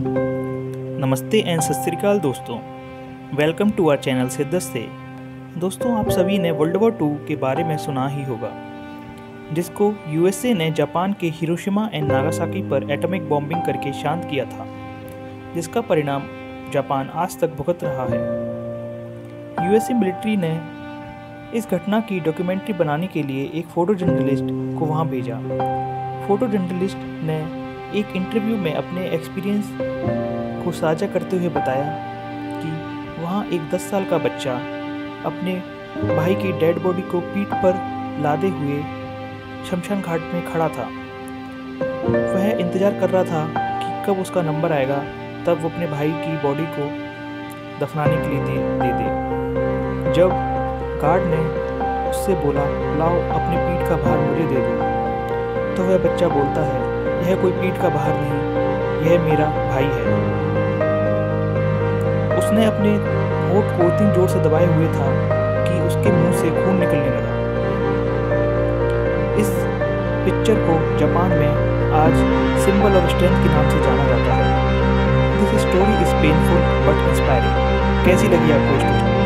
नमस्ते एंड सत श्रीकाल दोस्तों वेलकम टू आवर चैनल से। दोस्तों, आप सभी ने वर्ल्ड वॉर टू के बारे में सुना ही होगा, जिसको यूएसए ने जापान के हिरोशिमा एंड नागासाकी पर एटॉमिक बॉम्बिंग करके शांत किया था, जिसका परिणाम जापान आज तक भुगत रहा है। यूएसए मिलिट्री ने इस घटना की डॉक्यूमेंट्री बनाने के लिए एक फ़ोटो जर्नलिस्ट को वहाँ भेजा। फ़ोटो जर्नलिस्ट ने एक इंटरव्यू में अपने एक्सपीरियंस को साझा करते हुए बताया कि वहाँ एक 10 साल का बच्चा अपने भाई की डेड बॉडी को पीठ पर लादे हुए शमशान घाट में खड़ा था। वह इंतज़ार कर रहा था कि कब उसका नंबर आएगा, तब वो अपने भाई की बॉडी को दफनाने के लिए दे दे दे। जब गार्ड ने उससे बोला, लाओ, अपनी पीठ का भार मुझे दे दो। तो वह बच्चा बोलता है यह कोई पीठ का भार नहीं, यह मेरा भाई है। उसने अपने होठ को इतनी ज़ोर से दबाए हुए था कि उसके मुँह से खून निकलने लगा। इस पिक्चर को जापान में आज सिंबल ऑफ़ स्ट्रेंथ के नाम से जाना जाता है। This story is painful but inspiring कैसी लगी आपको स्टोरी